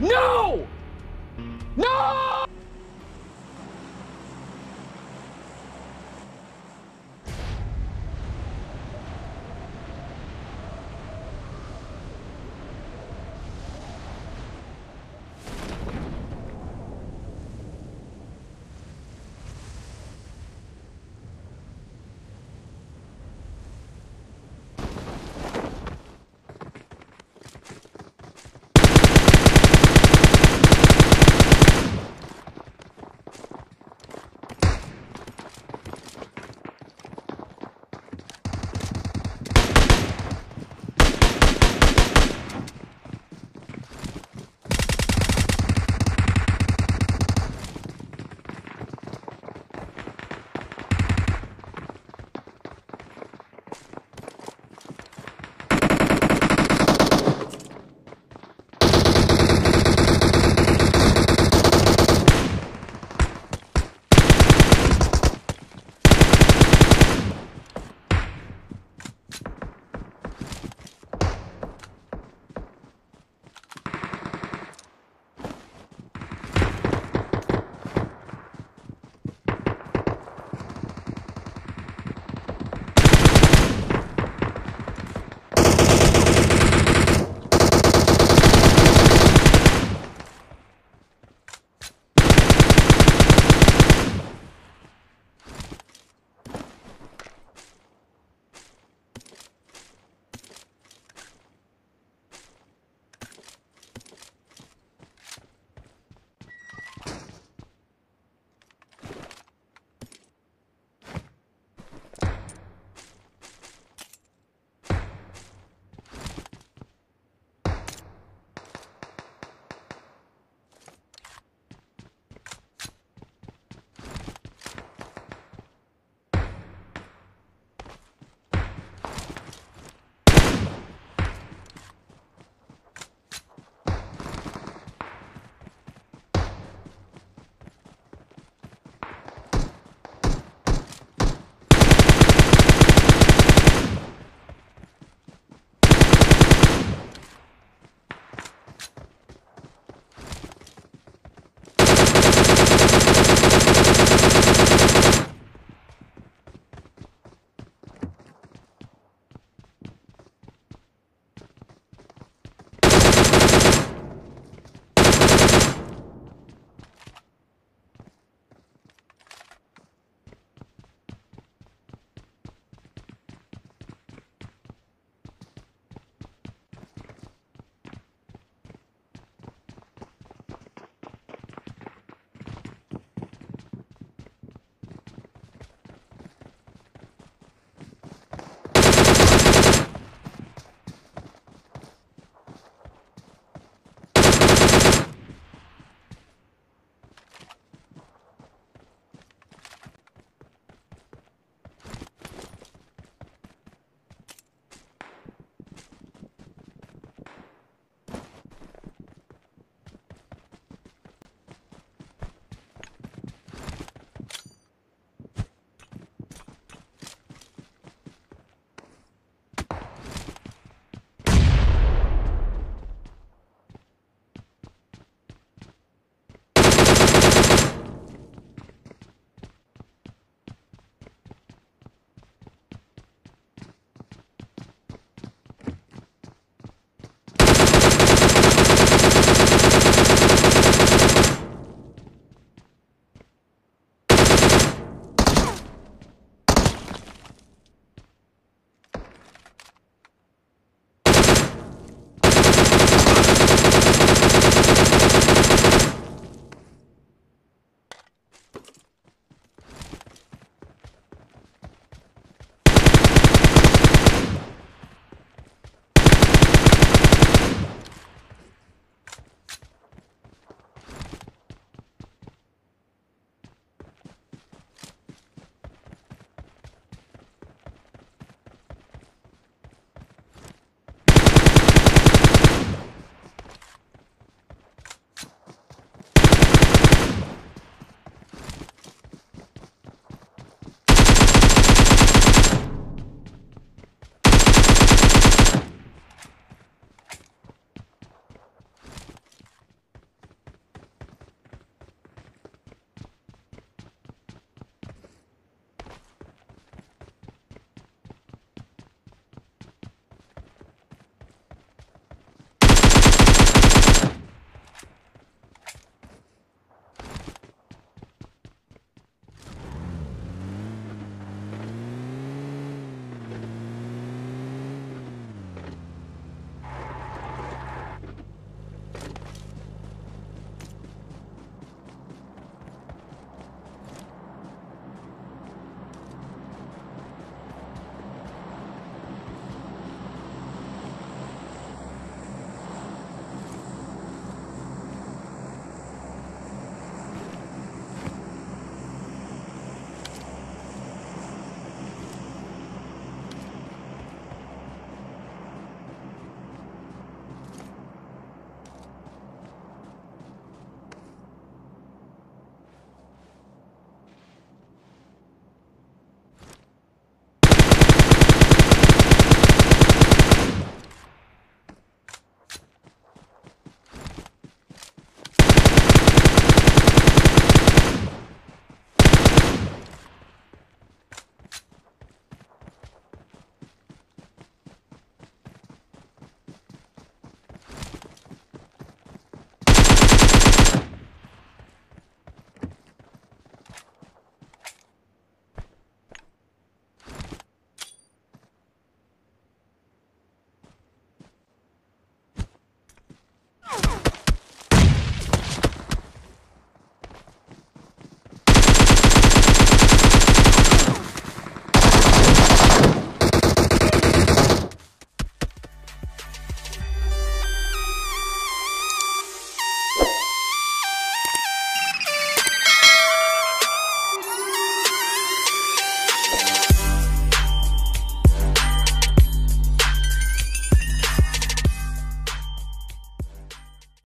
No! No!